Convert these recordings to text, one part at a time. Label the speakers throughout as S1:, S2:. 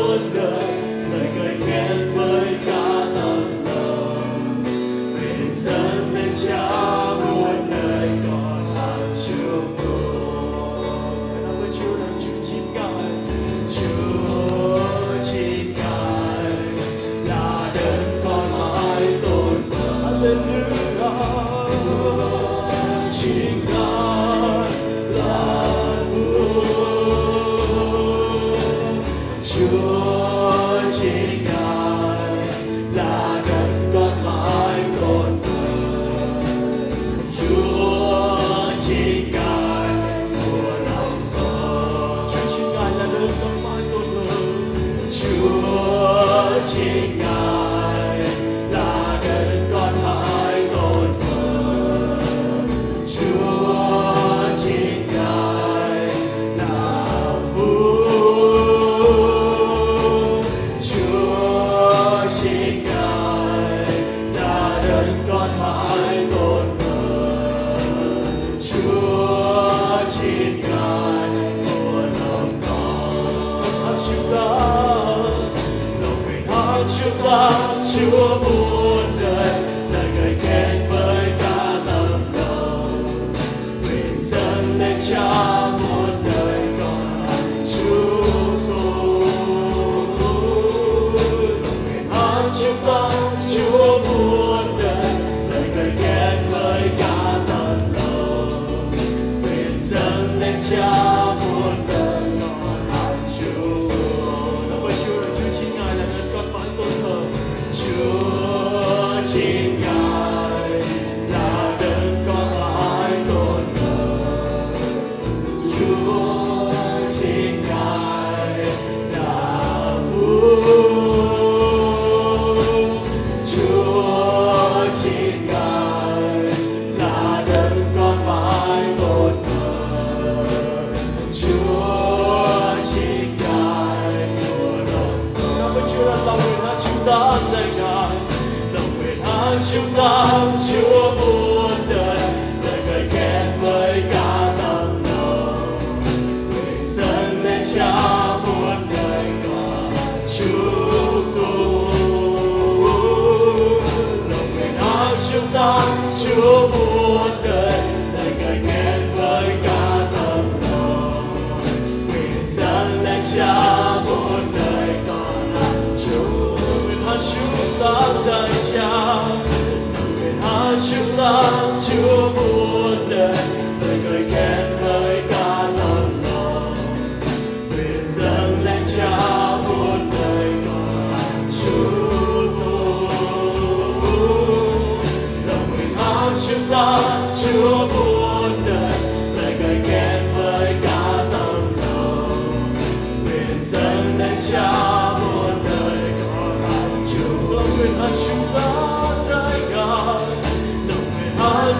S1: wonder.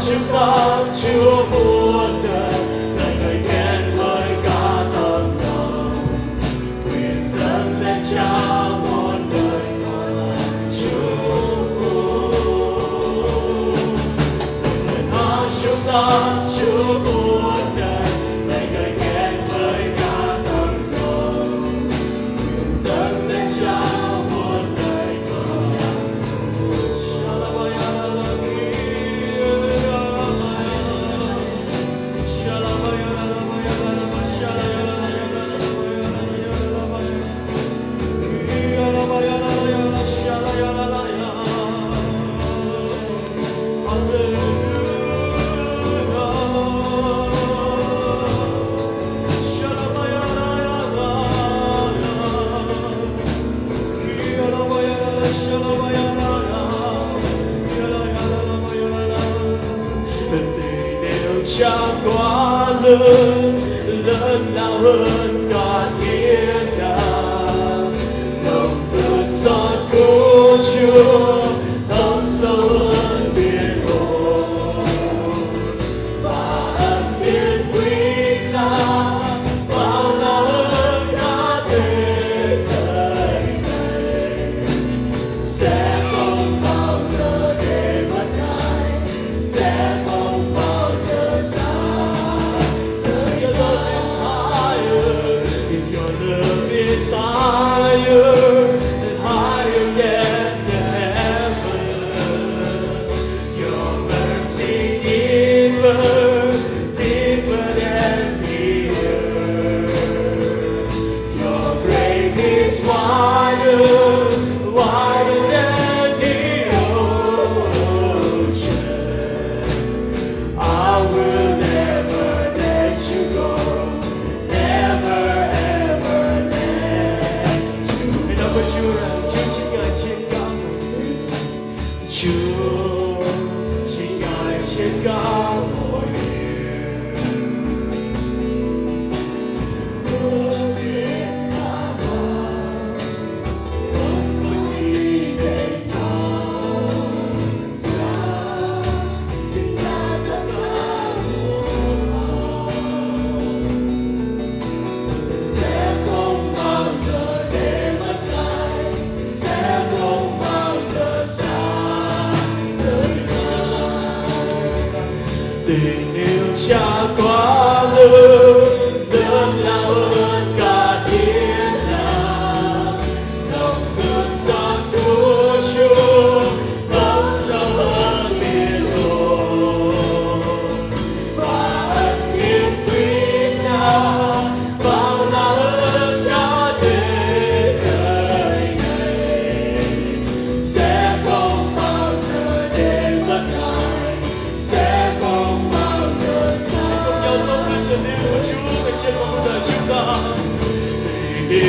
S1: Nguyện hát chúng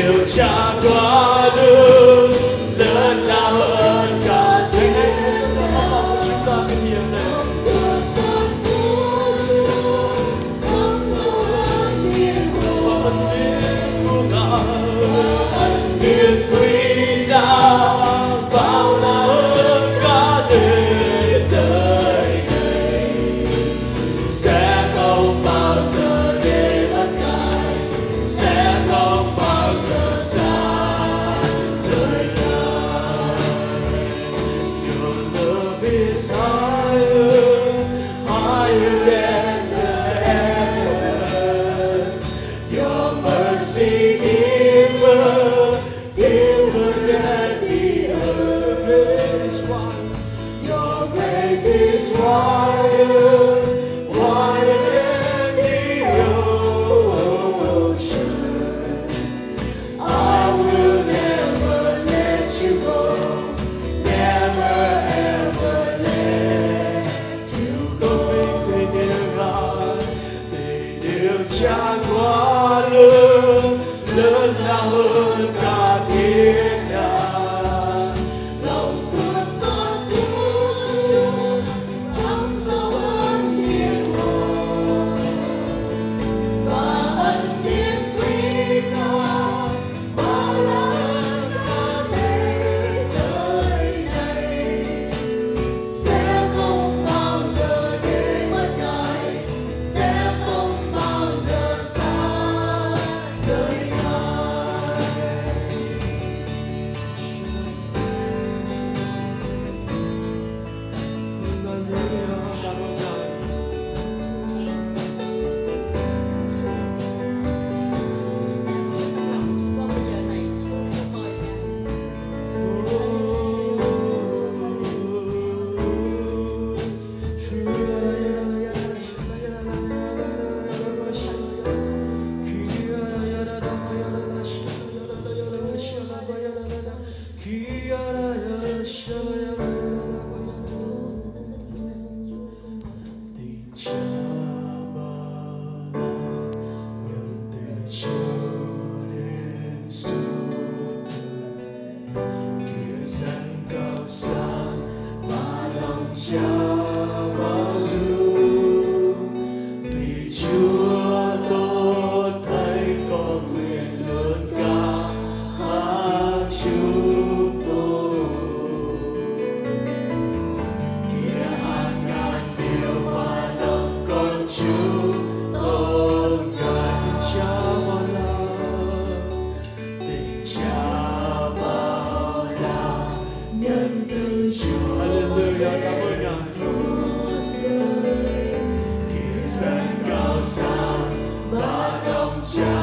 S1: Được. Và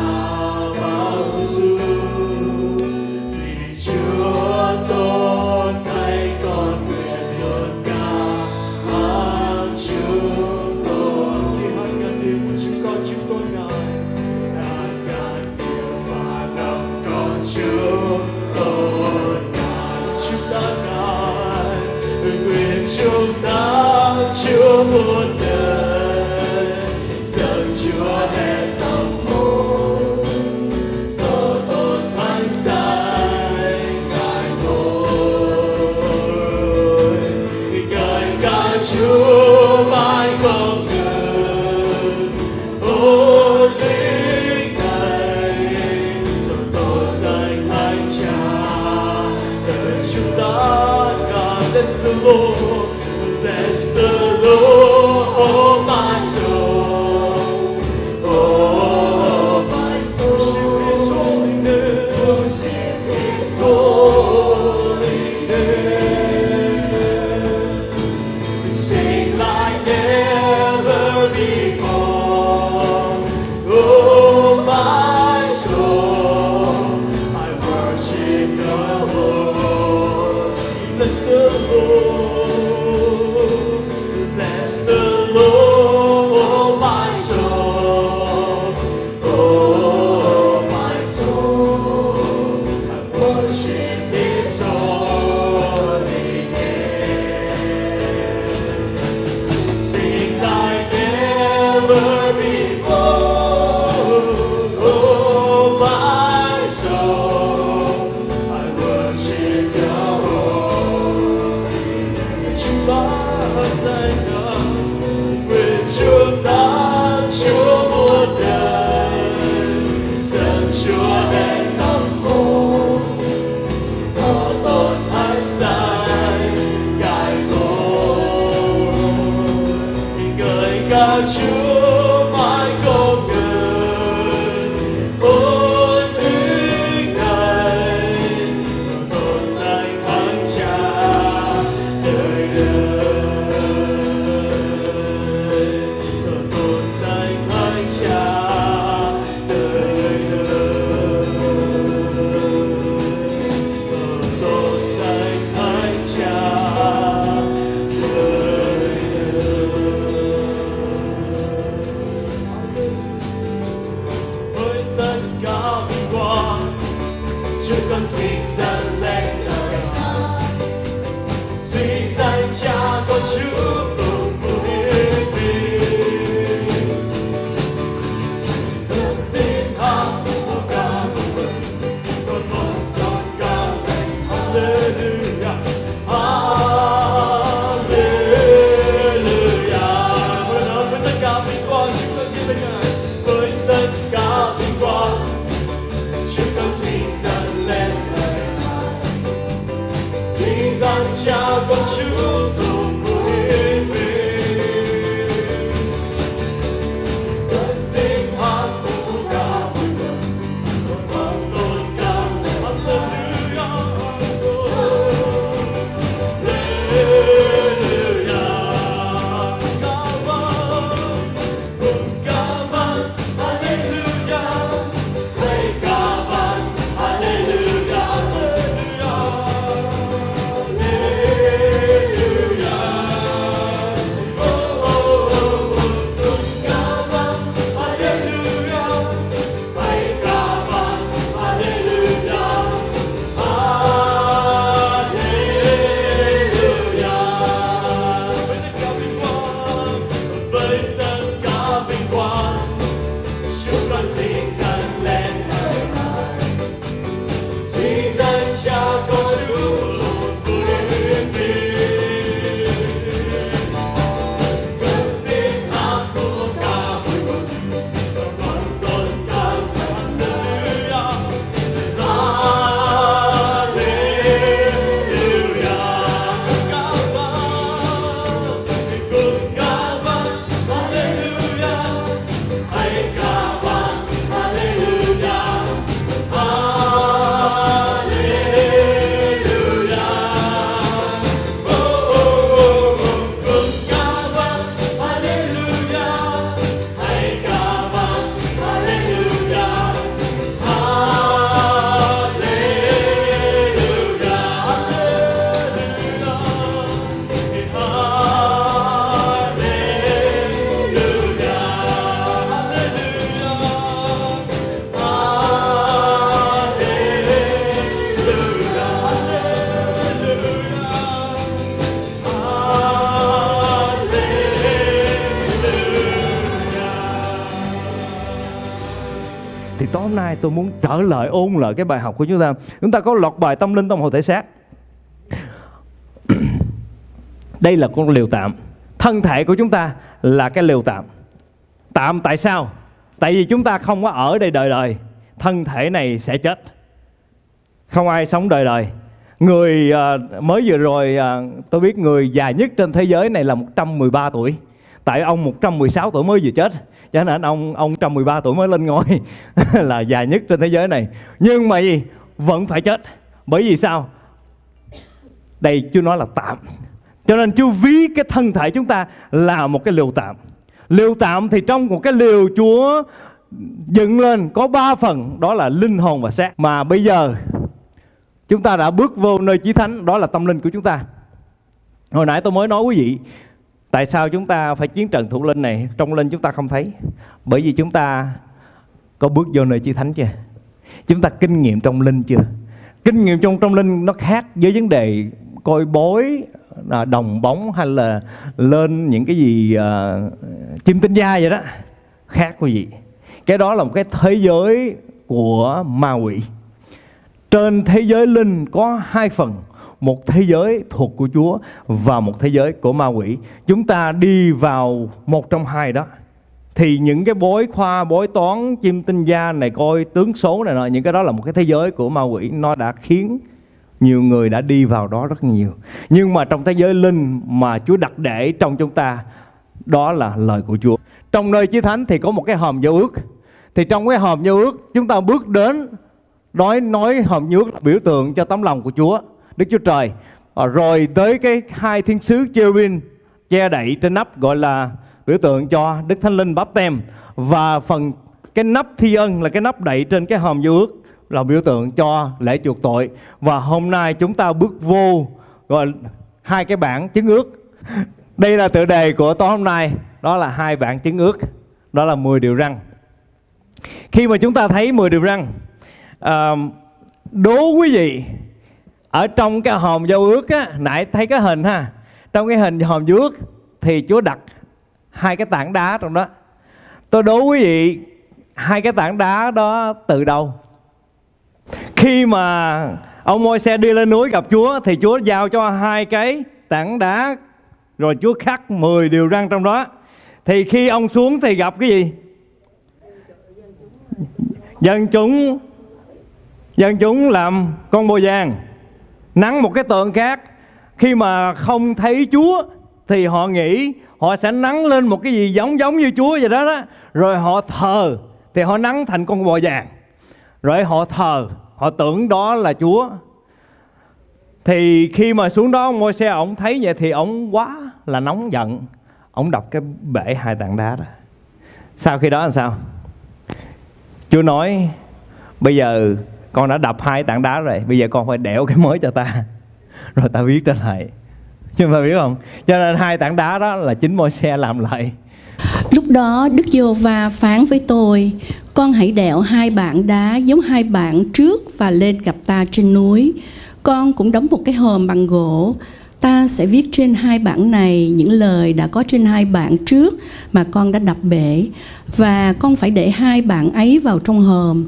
S1: living. Jessica. tôi
S2: muốn trở lại ôn lại cái bài học của chúng ta. Chúng ta có lọt bài tâm linh tâm hồn thể xác. Đây là con liều tạm. Thân thể của chúng ta là cái liều tạm. Tạm tại sao? Tại vì chúng ta không có ở đây đời đời. Thân thể này sẽ chết. Không ai sống đời đời. Người à, mới vừa rồi à, tôi biết người già nhất trên thế giới này là 113 tuổi. Tại ông 116 tuổi mới vừa chết cho nên ông ông 113 tuổi mới lên ngôi là già nhất trên thế giới này. Nhưng mà gì? Vẫn phải chết. Bởi vì sao? Đây chưa nói là tạm. Cho nên Chúa ví cái thân thể chúng ta là một cái liều tạm. Liều tạm thì trong một cái liều Chúa dựng lên có ba phần, đó là linh hồn và xác. Mà bây giờ, chúng ta đã bước vô nơi chí thánh, đó là tâm linh của chúng ta. Hồi nãy tôi mới nói quý vị tại sao chúng ta phải chiến trận thuộc linh này? Trong linh chúng ta không thấy. Bởi vì chúng ta có bước vô nơi chi thánh chưa? Chúng ta kinh nghiệm trong linh chưa? Kinh nghiệm trong trong linh nó khác với vấn đề coi bối à, đồng bóng hay là lên những cái gì uh, chim tinh gia vậy đó. Khác quý vị. Cái đó là một cái thế giới của ma quỷ. Trên thế giới linh có hai phần một thế giới thuộc của Chúa và một thế giới của ma quỷ. Chúng ta đi vào một trong hai đó. Thì những cái bối khoa, bối toán, chim tinh gia này coi tướng số này nọ, những cái đó là một cái thế giới của ma quỷ. Nó đã khiến nhiều người đã đi vào đó rất nhiều. Nhưng mà trong thế giới linh mà Chúa đặt để trong chúng ta, đó là lời của Chúa. Trong nơi chí thánh thì có một cái hòm giao ước. Thì trong cái hòm giao ước chúng ta bước đến nói nói hòm giao ước là biểu tượng cho tấm lòng của Chúa Đức Chúa Trời. À, rồi tới cái hai thiên sứ cherubim che đậy trên nắp gọi là biểu tượng cho Đức Thánh Linh báp tem. Và phần cái nắp thi ân là cái nắp đậy trên cái hòm giao ước là biểu tượng cho lễ chuộc tội. Và hôm nay chúng ta bước vô gọi hai cái bản chứng ước. Đây là tựa đề của tối hôm nay. Đó là hai bản chứng ước. Đó là 10 điều răng khi mà chúng ta thấy 10 điều răng à, ờ, đố quý vị ở trong cái hòm giao ước á, nãy thấy cái hình ha. Trong cái hình hòm giao ước thì Chúa đặt hai cái tảng đá trong đó. Tôi đố quý vị, hai cái tảng đá đó từ đâu? Khi mà ông môi xe đi lên núi gặp Chúa thì Chúa giao cho hai cái tảng đá, rồi Chúa khắc 10 điều răng trong đó. Thì khi ông xuống thì gặp cái gì? Dân chúng dân chúng làm con bồ vàng nắng một cái tượng khác khi mà không thấy Chúa thì họ nghĩ họ sẽ nắng lên một cái gì giống giống như Chúa vậy đó đó. Rồi họ thờ thì họ nắng thành con bò vàng. Rồi họ thờ, họ tưởng đó là Chúa. Thì khi mà xuống đó ông môi xe ông thấy vậy thì ông quá là nóng giận. Ông đập cái bể hai tảng đá đó sau khi đó làm sao? Chúa nói, bây giờ con đã đập hai tảng đá rồi, bây giờ con phải đẽo cái mới cho ta. Rồi ta viết trở lại. Chúng ta biết không? Cho nên hai tảng đá đó là chính môi xe làm lại.
S3: Lúc đó Đức giê va phán với tôi, Con hãy đẽo hai bạn đá giống hai bạn trước Và lên gặp ta trên núi. Con cũng đóng một cái hòm bằng gỗ. Ta sẽ viết trên hai bảng này những lời đã có trên hai bảng trước mà con đã đập bể. Và con phải để hai bảng ấy vào trong hòm.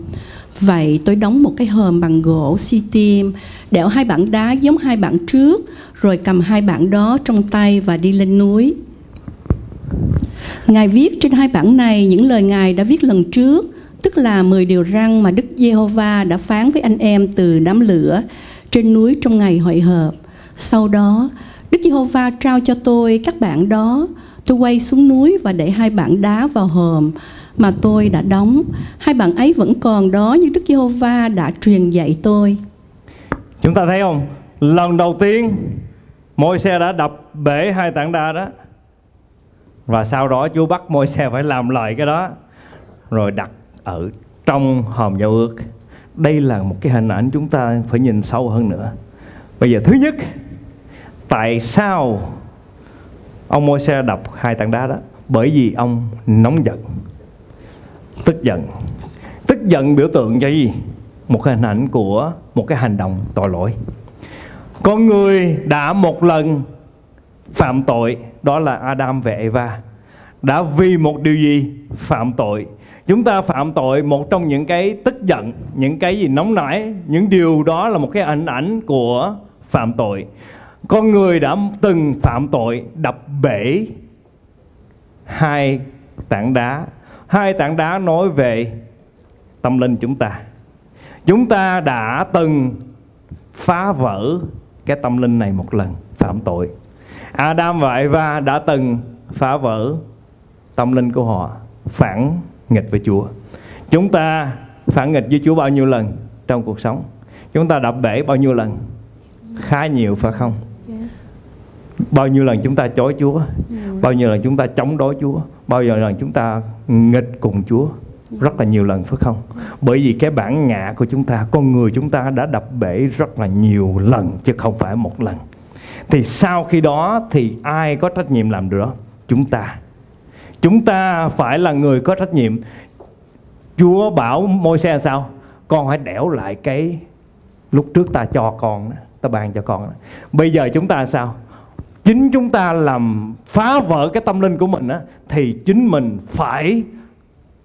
S3: Vậy tôi đóng một cái hòm bằng gỗ xi tim, đẽo hai bản đá giống hai bản trước, rồi cầm hai bản đó trong tay và đi lên núi. Ngài viết trên hai bản này những lời Ngài đã viết lần trước, tức là 10 điều răng mà Đức Giê-hô-va đã phán với anh em từ đám lửa trên núi trong ngày hội hợp. Sau đó, Đức Giê-hô-va trao cho tôi các bản đó. Tôi quay xuống núi và để hai bản đá vào hòm mà tôi đã đóng. Hai bạn ấy vẫn còn đó như Đức Giê-hô-va đã truyền dạy tôi.
S2: chúng ta thấy không? Lần đầu tiên, môi xe đã đập bể hai tảng đá đó. Và sau đó Chúa bắt môi xe phải làm lại cái đó, rồi đặt ở trong hòm giao ước. Đây là một cái hình ảnh chúng ta phải nhìn sâu hơn nữa. Bây giờ thứ nhất, tại sao ông môi xe đập hai tảng đá đó? Bởi vì ông nóng giận tức giận. Tức giận biểu tượng cho gì? Một hình ảnh của một cái hành động tội lỗi. Con người đã một lần phạm tội, đó là Adam và Eva, đã vì một điều gì phạm tội? Chúng ta phạm tội một trong những cái tức giận, những cái gì nóng nảy, những điều đó là một cái hình ảnh của phạm tội. Con người đã từng phạm tội, đập bể hai tảng đá hai tảng đá nói về tâm linh chúng ta. Chúng ta đã từng phá vỡ cái tâm linh này một lần phạm tội. Adam và Eva đã từng phá vỡ tâm linh của họ phản nghịch với Chúa. Chúng ta phản nghịch với Chúa bao nhiêu lần trong cuộc sống? Chúng ta đập bể bao nhiêu lần? Khá nhiều phải không?
S3: Yes.
S2: bao nhiêu lần chúng ta chối Chúa? Bao nhiêu lần chúng ta chống đối Chúa bao nhiêu lần chúng ta nghịch cùng Chúa? Rất là nhiều lần phải không? Bởi vì cái bản ngã của chúng ta con người chúng ta đã đập bể rất là nhiều lần chứ không phải một lần. Thì sau khi đó thì ai có trách nhiệm làm điều đó chúng ta. Chúng ta phải là người có trách nhiệm. Chúa bảo môi xe sao? Con hãy đẻo lại cái lúc trước ta cho con đó, ta ban cho con đó. bây giờ chúng ta sao chính chúng ta làm phá vỡ cái tâm linh của mình á, thì chính mình phải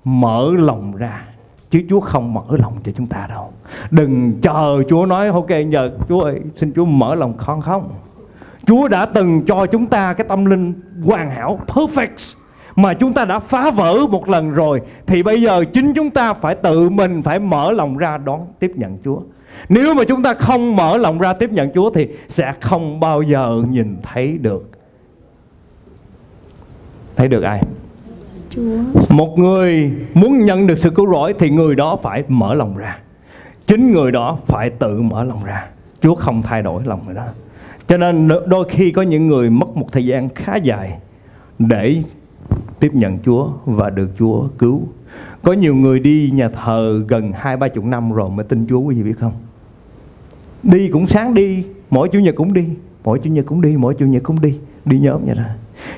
S2: mở lòng ra. Chứ Chúa không mở lòng cho chúng ta đâu. Đừng chờ Chúa nói, ok giờ Chúa ơi, xin Chúa mở lòng. Con không. Chúa đã từng cho chúng ta cái tâm linh hoàn hảo, perfect, mà chúng ta đã phá vỡ một lần rồi, thì bây giờ chính chúng ta phải tự mình phải mở lòng ra đón tiếp nhận Chúa. Nếu mà chúng ta không mở lòng ra tiếp nhận Chúa thì sẽ không bao giờ nhìn thấy được thấy được ai.
S3: Chúa.
S2: Một người muốn nhận được sự cứu rỗi thì người đó phải mở lòng ra. Chính người đó phải tự mở lòng ra. Chúa không thay đổi lòng người đó. Cho nên đôi khi có những người mất một thời gian khá dài để tiếp nhận Chúa và được Chúa cứu. Có nhiều người đi nhà thờ gần hai ba chục năm rồi mới tin Chúa quý vị biết không? Đi cũng sáng đi, mỗi chủ nhật cũng đi, mỗi chủ nhật cũng đi, mỗi chủ nhật cũng đi, đi nhóm vậy đó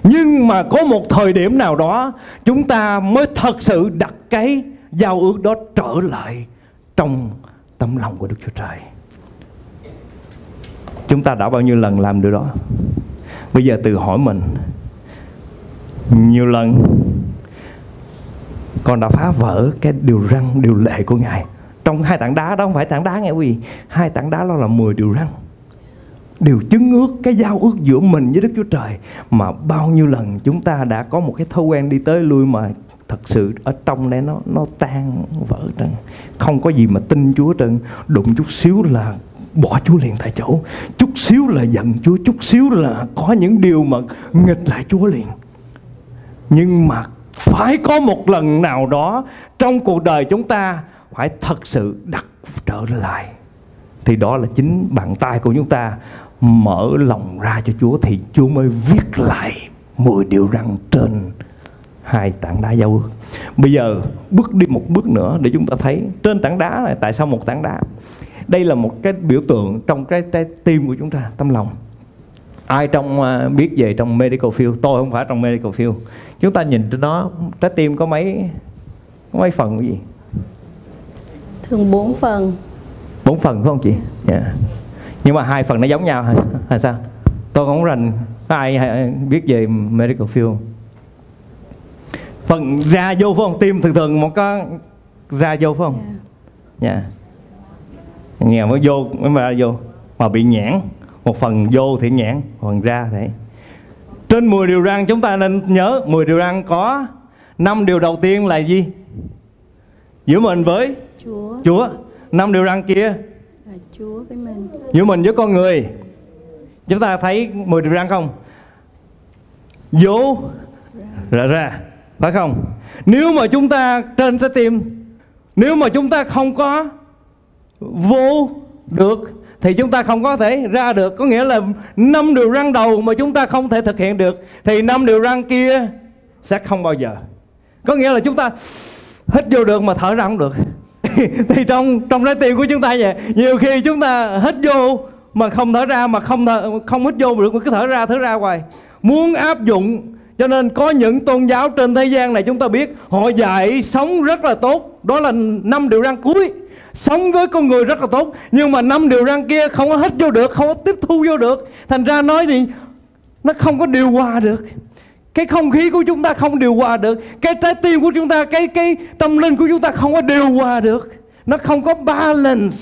S2: Nhưng mà có một thời điểm nào đó chúng ta mới thật sự đặt cái giao ước đó trở lại trong tâm lòng của Đức Chúa Trời. Chúng ta đã bao nhiêu lần làm điều đó? Bây giờ tự hỏi mình nhiều lần con đã phá vỡ cái điều răn điều lệ của ngài trong hai tảng đá đó, không phải tảng đá nghe quý vị, hai tảng đá đó là 10 điều răn. Điều chứng ước, cái giao ước giữa mình với Đức Chúa Trời mà bao nhiêu lần chúng ta đã có một cái thói quen đi tới lui mà thật sự ở trong đây nó nó tan vỡ trần. Không có gì mà tin Chúa trần. Đụng chút xíu là bỏ Chúa liền tại chỗ. Chút xíu là giận Chúa. Chút xíu là có những điều mà nghịch lại Chúa liền. Nhưng mà phải có một lần nào đó trong cuộc đời chúng ta phải thật sự đặt trở lại thì đó là chính bàn tay của chúng ta mở lòng ra cho Chúa thì Chúa mới viết lại 10 điều răn trên hai tảng đá giao ước. Bây giờ bước đi một bước nữa để chúng ta thấy trên tảng đá này tại sao một tảng đá? Đây là một cái biểu tượng trong cái trái tim của chúng ta, tâm lòng. Ai trong uh, à, biết về trong medical field, tôi không phải trong medical field. Chúng ta nhìn trên đó trái tim có mấy có mấy phần cái gì?
S3: Thường bốn phần.
S2: Bốn phần phải không chị? Dạ. Nhưng mà hai phần nó giống nhau hả? hay sao? Tôi không rành có ai biết về medical field phần ra vô phải không tim thường thường một có ra vô phải không dạ nghe mới vô mới ra vô mà bị nhãn một phần vô thì nhãn phần ra thì trên 10 điều răn chúng ta nên nhớ 10 điều răn có năm điều đầu tiên là gì giữa mình với
S3: Chúa.
S2: Chúa năm điều răn kia.
S3: Là Chúa với mình.
S2: giữa mình với con người. Chúng ta thấy 10 điều răn không? Vô ra ra. Phải không? Nếu mà chúng ta trên trái tim nếu mà chúng ta không có vô được thì chúng ta không có thể ra được. Có nghĩa là năm điều răn đầu mà chúng ta không thể thực hiện được thì năm điều răn kia sẽ không bao giờ. Có nghĩa là chúng ta hít vô được mà thở ra không được thì trong trong trái tim của chúng ta vậy. Nhiều khi chúng ta hít vô mà không thở ra mà không thở, không hít vô được mà cứ thở ra thở ra hoài. Muốn áp dụng cho nên có những tôn giáo trên thế gian này chúng ta biết họ dạy sống rất là tốt. Đó là năm điều răn cuối. Sống với con người rất là tốt. Nhưng mà năm điều răn kia không có hít vô được không có tiếp thu vô được. Thành ra nói thì nó không có điều hòa được cái không khí của chúng ta không điều hòa được. Cái trái tim của chúng ta, cái cái tâm linh của chúng ta không có điều hòa được. Nó không có balance.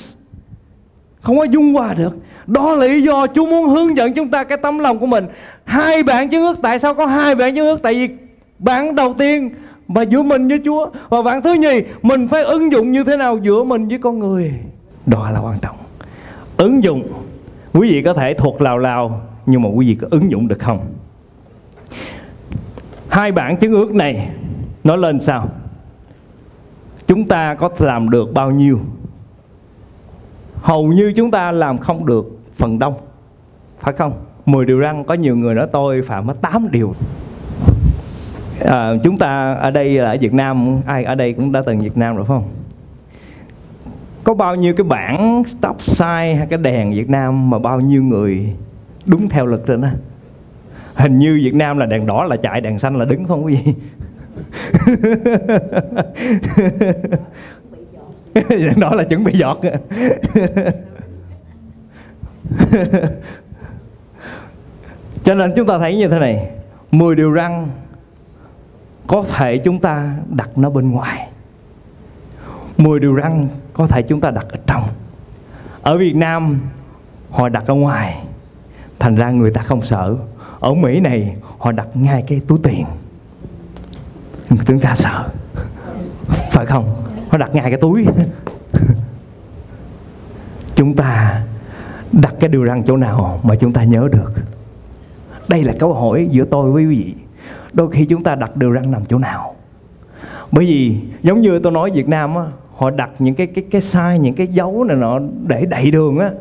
S2: Không có dung hòa được. Đó là lý do Chúa muốn hướng dẫn chúng ta cái tấm lòng của mình. Hai bản chứng ước tại sao có hai bản chứng ước tại vì bản đầu tiên và giữa mình với Chúa và bản thứ nhì, mình phải ứng dụng như thế nào giữa mình với con người? Đó là quan trọng. Ứng dụng, quý vị có thể thuộc lào lào nhưng mà quý vị có ứng dụng được không? Hai bản chứng ước này nó lên sao? Chúng ta có làm được bao nhiêu? Hầu như chúng ta làm không được phần đông. Phải không? 10 điều răng có nhiều người nói tôi phạm mất 8 điều. À, chúng ta ở đây là ở Việt Nam ai ở đây cũng đã từng Việt Nam rồi phải không? Có bao nhiêu cái bảng stop sign hay cái đèn Việt Nam mà bao nhiêu người đúng theo luật rồi đó? Hình như Việt Nam là đèn đỏ là chạy, đèn xanh là đứng không quý vị đèn đỏ là chuẩn bị giọt. Cho nên chúng ta thấy như thế này 10 điều răng có thể chúng ta đặt nó bên ngoài. 10 điều răng có thể chúng ta đặt ở trong. Ở Việt Nam, họ đặt ở ngoài, thành ra người ta không sợ ở Mỹ này, họ đặt ngay cái túi tiền. Chúng ta sợ. Phải không? Họ đặt ngay cái túi. Chúng ta đặt cái điều răng chỗ nào mà chúng ta nhớ được? Đây là câu hỏi giữa tôi với quý vị. Đôi khi chúng ta đặt điều răng nằm chỗ nào? Bởi vì giống như tôi nói Việt Nam á, họ đặt những cái cái cái sai, những cái dấu này nọ để đầy đường á.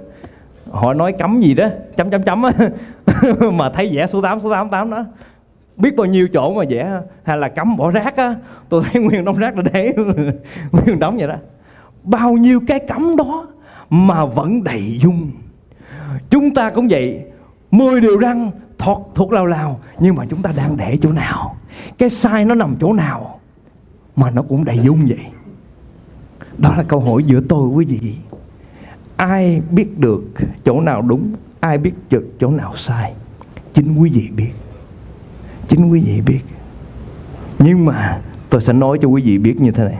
S2: Họ nói cấm gì đó, chấm chấm chấm á. mà thấy vẽ số 8 số 8 8 đó. Biết bao nhiêu chỗ mà vẽ, hay là cấm bỏ rác á. Tôi thấy nguyên đống rác là để, nguyên đống vậy đó. Bao nhiêu cái cấm đó mà vẫn đầy dung. Chúng ta cũng vậy mười điều răng thuộc thuộc lao lao nhưng mà chúng ta đang để chỗ nào? Cái sai nó nằm chỗ nào mà nó cũng đầy dung vậy? Đó là câu hỏi giữa tôi với vị. Ai biết được chỗ nào đúng? Ai biết được chỗ nào sai? Chính quý vị biết. Chính quý vị biết. Nhưng mà tôi sẽ nói cho quý vị biết như thế này.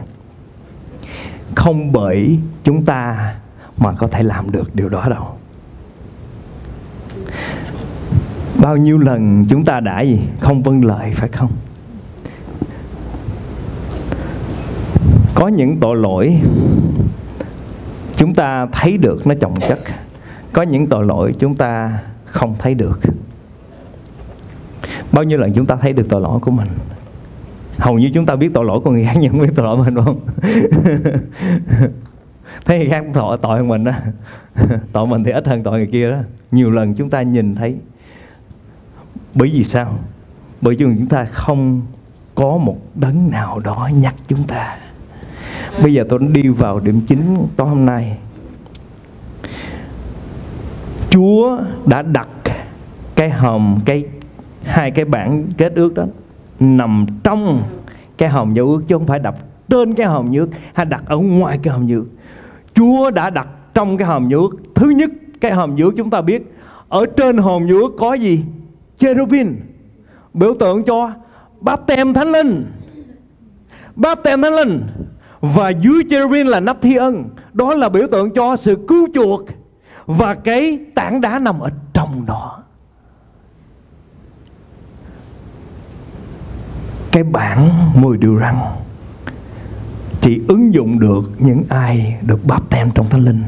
S2: Không bởi chúng ta mà có thể làm được điều đó đâu. Bao nhiêu lần chúng ta đã gì không vâng lời phải không? Có những tội lỗi chúng ta thấy được nó chồng chất có những tội lỗi chúng ta không thấy được. Bao nhiêu lần chúng ta thấy được tội lỗi của mình? Hầu như chúng ta biết tội lỗi của người khác, nhưng không biết tội lỗi mình không? Thấy người khác tội tội hơn mình đó tội mình thì ít hơn tội người kia đó. Nhiều lần chúng ta nhìn thấy. Bởi vì sao? Bởi vì chúng ta không có một đấng nào đó nhắc chúng ta. Bây giờ tôi đi vào điểm chính tối hôm nay. Chúa đã đặt cái hòm, cái hai cái bản kết ước đó nằm trong cái hòm giao ước chứ không phải đặt trên cái hòm nhước hay đặt ở ngoài cái hòm nhước Chúa đã đặt trong cái hòm nhước thứ nhất, cái hòm nhước chúng ta biết, ở trên hòm nhước có gì? Cherubim. Biểu tượng cho báp tem thánh linh. Báp tem thánh linh. Và dưới cherubim là nắp thi ân. Đó là biểu tượng cho sự cứu chuộc và cái tảng đá nằm ở trong đó cái bản 10 điều răng chỉ ứng dụng được những ai được báp tem trong thánh linh.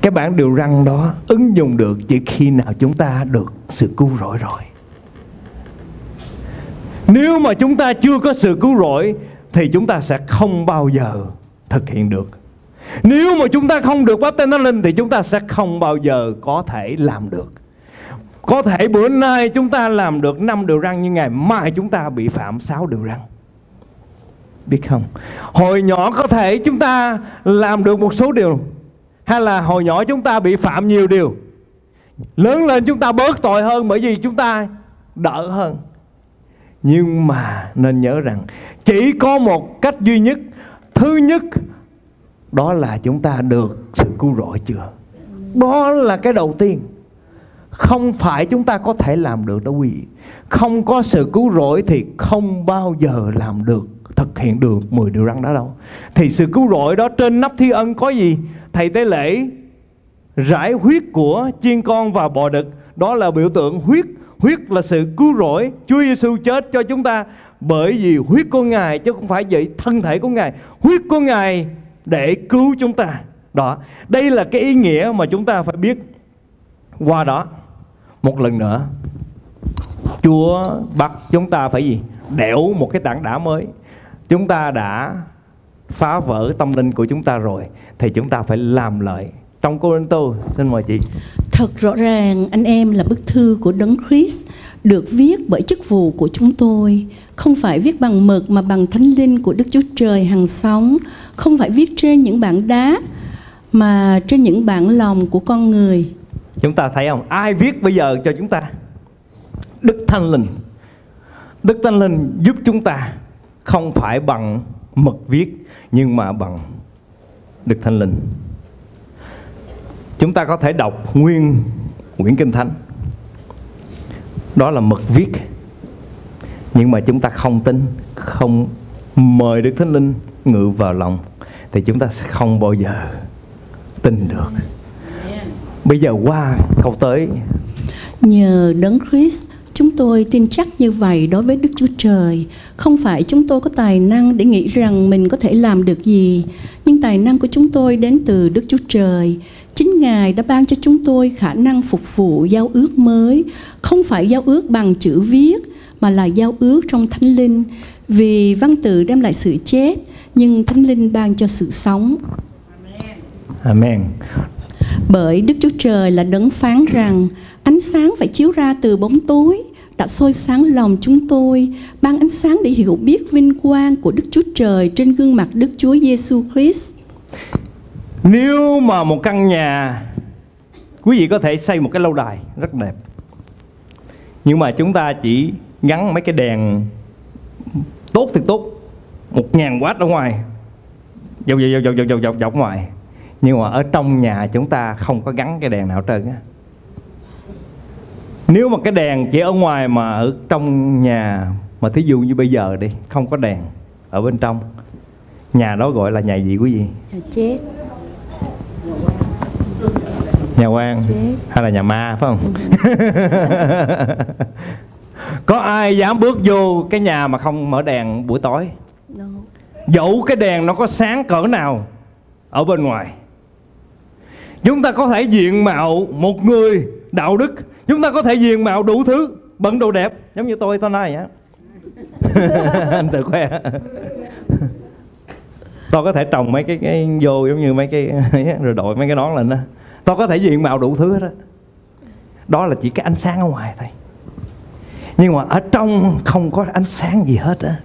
S2: Cái bản điều răng đó ứng dụng được chỉ khi nào chúng ta được sự cứu rỗi rồi. Nếu mà chúng ta chưa có sự cứu rỗi, thì chúng ta sẽ không bao giờ thực hiện được nếu mà chúng ta không được báp tên thánh linh thì chúng ta sẽ không bao giờ có thể làm được. Có thể bữa nay chúng ta làm được năm điều răng nhưng ngày mai chúng ta bị phạm sáu điều răng biết không? Hồi nhỏ có thể chúng ta làm được một số điều, hay là hồi nhỏ chúng ta bị phạm nhiều điều. Lớn lên chúng ta bớt tội hơn bởi vì chúng ta đỡ hơn. Nhưng mà nên nhớ rằng chỉ có một cách duy nhất. Thứ nhất đó là chúng ta được sự cứu rỗi chưa? Đó là cái đầu tiên. Không phải chúng ta có thể làm được đâu quý vị. Không có sự cứu rỗi thì không bao giờ làm được, thực hiện được 10 điều răn đó đâu. Thì sự cứu rỗi đó trên nắp thi ân có gì? Thầy tế lễ, rải huyết của chiên con và bò đực. Đó là biểu tượng huyết. Huyết là sự cứu rỗi. Chúa Giêsu chết cho chúng ta bởi vì huyết của Ngài chứ không phải vậy thân thể của Ngài. Huyết của Ngài để cứu chúng ta. Đó, đây là cái ý nghĩa mà chúng ta phải biết. Qua đó, một lần nữa, Chúa bắt chúng ta phải gì? Đẽo một cái tảng đá mới. Chúng ta đã phá vỡ tâm linh của chúng ta rồi, thì chúng ta phải làm lợi trong Cô Rinh Tô xin mời chị.
S3: Thật rõ ràng anh em là bức thư của Đấng Christ được viết bởi chức vụ của chúng tôi, không phải viết bằng mực mà bằng thánh linh của Đức Chúa Trời hằng sống, không phải viết trên những bảng đá mà trên những bản lòng của con người.
S2: chúng ta thấy không? Ai viết bây giờ cho chúng ta? Đức Thánh Linh. Đức Thánh Linh giúp chúng ta không phải bằng mực viết nhưng mà bằng Đức Thánh Linh chúng ta có thể đọc nguyên quyển kinh thánh đó là mực viết nhưng mà chúng ta không tin không mời Đức Thánh Linh ngự vào lòng thì chúng ta sẽ không bao giờ tin được bây giờ qua câu tới
S3: Nhờ Đấng Christ, chúng tôi tin chắc như vậy đối với Đức Chúa Trời. Không phải chúng tôi có tài năng để nghĩ rằng mình có thể làm được gì, nhưng tài năng của chúng tôi đến từ Đức Chúa Trời. Chính Ngài đã ban cho chúng tôi khả năng phục vụ giao ước mới, không phải giao ước bằng chữ viết, mà là giao ước trong Thánh Linh. Vì văn tự đem lại sự chết, nhưng Thánh Linh ban cho sự sống.
S2: Amen
S3: Bởi Đức Chúa Trời là đấng phán rằng ánh sáng phải chiếu ra từ bóng tối đã soi sáng lòng chúng tôi, ban ánh sáng để hiểu biết vinh quang của Đức Chúa Trời trên gương mặt Đức Chúa Giêsu Christ.
S2: Nếu mà một căn nhà Quý vị có thể xây một cái lâu đài rất đẹp. Nhưng mà chúng ta chỉ gắn mấy cái đèn Tốt thì tốt Một ngàn watt ở ngoài Dọc dọc dọc dọc dọc dọc dọc ngoài. Nhưng mà ở trong nhà chúng ta không có gắn cái đèn nào trơn á. Nếu mà cái đèn chỉ ở ngoài mà ở trong nhà Mà thí dụ như bây giờ đi Không có đèn ở bên trong Nhà đó gọi là nhà gì quý vị?
S3: Nhà chết,
S2: nhà quan hay là nhà ma, phải không? Có ai dám bước vô cái nhà mà không mở đèn buổi tối?
S3: No.
S2: dẫu cái đèn nó có sáng cỡ nào ở bên ngoài. Chúng ta có thể diện mạo một người đạo đức. Chúng ta có thể diện mạo đủ thứ, bận đồ đẹp, giống như tôi tôi nay á. Anh tự khoe tôi có thể trồng mấy cái, cái vô giống như mấy cái rồi đội mấy cái nón lên đó tôi có thể diện mạo đủ thứ hết đó đó là chỉ cái ánh sáng ở ngoài thôi. Nhưng mà ở trong không có ánh sáng gì hết á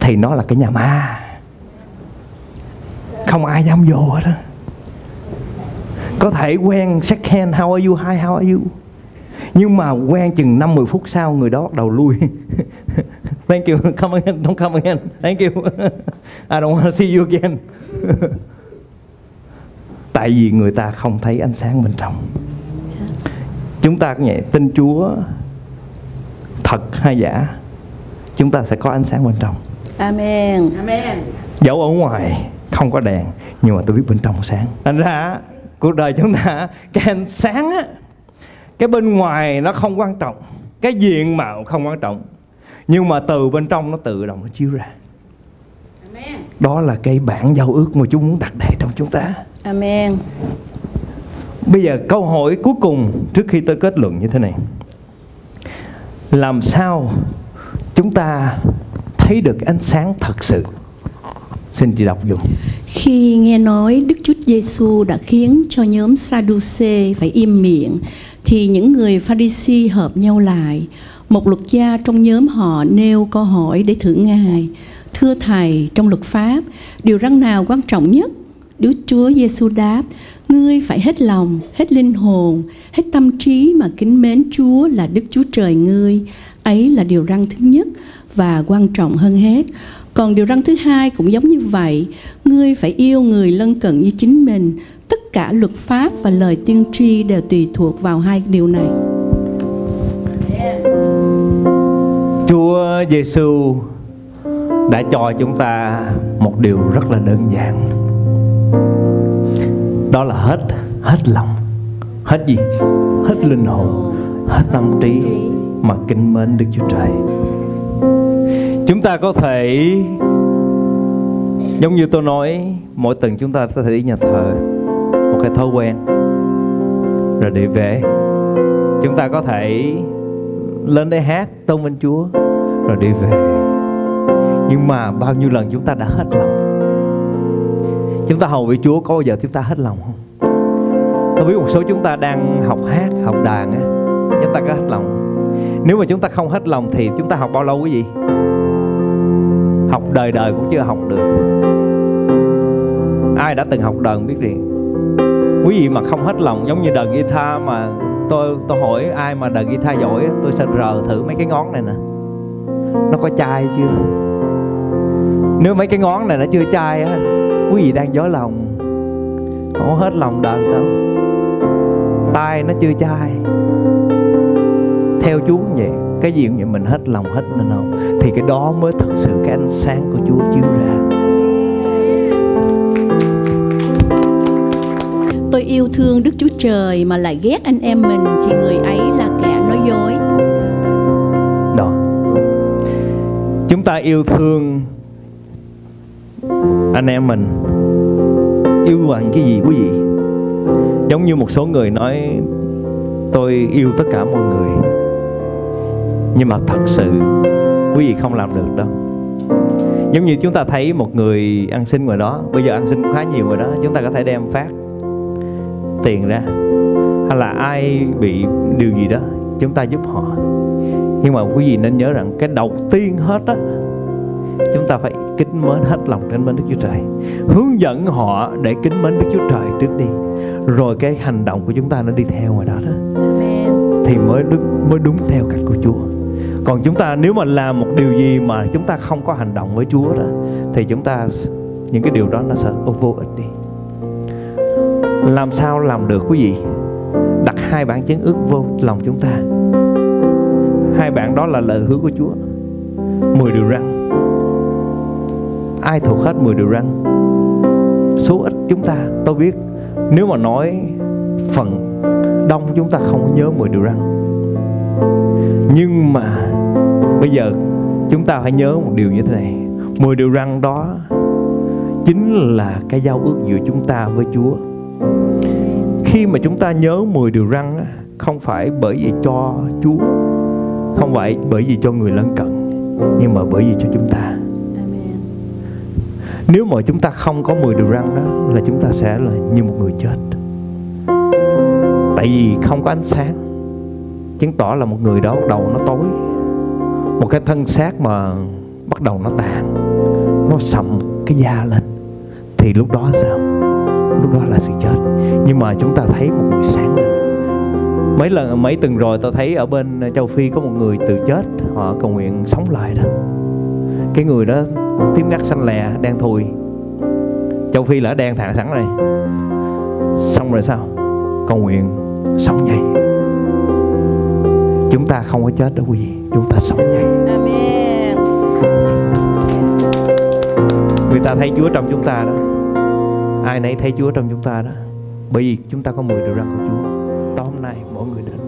S2: thì nó là cái nhà ma. Không ai dám vô hết á. Có thể quen shake hand how are you hi how are you? Nhưng mà quen chừng 5 10 phút sau người đó bắt đầu lui. thank you. Come again. Don't come again. Thank you. I don't want to see you again. Tại vì người ta không thấy ánh sáng bên trong. Chúng ta cũng vậy tin Chúa thật hay giả chúng ta sẽ có ánh sáng bên trong.
S3: Amen.
S2: dẫu ở ngoài không có đèn nhưng mà tôi biết bên trong sáng. Thành ra cuộc đời chúng ta cái ánh sáng á cái bên ngoài nó không quan trọng cái diện mạo không quan trọng nhưng mà từ bên trong nó tự động nó chiếu ra đó là cái bản giao ước mà Chúa muốn đặt để trong chúng ta
S3: Amen.
S2: Bây giờ câu hỏi cuối cùng trước khi tôi kết luận như thế này. Làm sao chúng ta thấy được ánh sáng thật sự? Xin chị đọc dùm.
S3: Khi nghe nói Đức Chúa Giêsu đã khiến cho nhóm Sadduce phải im miệng, thì những người Pharisee hợp nhau lại. Một luật gia trong nhóm họ nêu câu hỏi để thử Ngài. Thưa Thầy, trong luật pháp, điều răn nào quan trọng nhất? Đức Chúa Giêsu đáp, ngươi phải hết lòng, hết linh hồn, hết tâm trí mà kính mến Chúa là Đức Chúa Trời ngươi. Ấy là điều răn thứ nhất và quan trọng hơn hết. Còn điều răn thứ hai cũng giống như vậy, ngươi phải yêu người lân cận như chính mình. Tất cả luật pháp và lời tiên tri đều tùy thuộc vào hai điều này.
S2: Chúa Giêsu đã cho chúng ta một điều rất là đơn giản. Đó là hết hết lòng, hết gì? Hết linh hồn, hết tâm trí mà kính mến Đức Chúa Trời. Chúng ta có thể giống như tôi nói mỗi tuần chúng ta có thể đi nhà thờ một cái thói quen rồi để về chúng ta có thể lên đây hát tôn vinh Chúa rồi đi về. Nhưng mà bao nhiêu lần chúng ta đã hết lòng? Chúng ta hầu với Chúa có bao giờ chúng ta hết lòng không? Tôi biết một số chúng ta đang học hát, học đàn á, chúng ta có hết lòng. Nếu mà chúng ta không hết lòng thì chúng ta học bao lâu quý vị học đời đời cũng chưa học được. Ai đã từng học đàn biết liền. Quý vị mà không hết lòng giống như đàn guitar mà tôi tôi hỏi ai mà đàn guitar giỏi tôi sẽ rờ thử mấy cái ngón này nè nó có chai chưa? Nếu mấy cái ngón này nó chưa chai á, quý vị đang dối lòng. Không hết lòng đời đâu. Tay nó chưa chai. Theo Chúa vậy, cái gì cũng vậy mình hết lòng hết nên không? Thì cái đó mới thật sự cái ánh sáng của Chúa chiếu ra.
S3: Tôi yêu thương Đức Chúa Trời mà lại ghét anh em mình, thì người ấy là
S2: ta yêu thương anh em mình. Yêu bằng cái gì quý vị? Giống như một số người nói, tôi yêu tất cả mọi người. Nhưng mà thật sự, quý vị không làm được đâu. Giống như chúng ta thấy một người ăn xin ngoài đó, bây giờ ăn xin cũng khá nhiều rồi đó, chúng ta có thể đem phát tiền ra. Hay là ai bị điều gì đó, chúng ta giúp họ. Nhưng mà quý vị nên nhớ rằng cái đầu tiên hết á chúng ta phải kính mến hết lòng trên mến Đức Chúa Trời. Hướng dẫn họ để kính mến Đức Chúa Trời trước đi. Rồi cái hành động của chúng ta nó đi theo ngoài đó đó.
S3: Amen.
S2: thì mới đúng mới đúng theo cách của Chúa. Còn chúng ta nếu mà làm một điều gì mà chúng ta không có hành động với Chúa đó thì chúng ta những cái điều đó nó sẽ vô ích đi. Làm sao làm được quý vị? Đặt hai bản chứng ước vô lòng chúng ta. Hai bản đó là lời hứa của Chúa. Mười điều răn ai thuộc hết mười điều răn. Số ít chúng ta, tôi biết, nếu mà nói phần đông chúng ta không nhớ mười điều răn. Nhưng mà bây giờ chúng ta phải nhớ một điều như thế này, mười điều răn đó chính là cái giao ước giữa chúng ta với Chúa. Khi mà chúng ta nhớ 10 điều răn không phải bởi vì cho Chúa, không phải bởi vì cho người lân cận, nhưng mà bởi vì cho chúng ta nếu mà chúng ta không có 10 điều răn đó, là chúng ta sẽ là như một người chết. Tại vì không có ánh sáng, chứng tỏ là một người đó bắt đầu nó tối. Một cái thân xác mà bắt đầu nó tàn, nó sậm cái da lên, thì lúc đó sao? Lúc đó là sự chết. Nhưng mà chúng ta thấy một người sáng lên. Mấy lần, mấy tuần rồi tôi thấy ở bên châu phi có một người từ chết, họ cầu nguyện sống lại đó. Cái người đó tím ngắt xanh lè đen thui. Châu phi là đen thả sẵn rồi. Xong rồi sao? Cầu nguyện sống nhảy. Chúng ta không có chết đâu quý vị. Chúng ta sống nhảy.
S3: Amen.
S2: người ta thấy Chúa trong chúng ta đó. Ai nấy thấy Chúa trong chúng ta đó. Bởi vì chúng ta có 10 điều răn của Chúa. Tối hôm nay mỗi người đến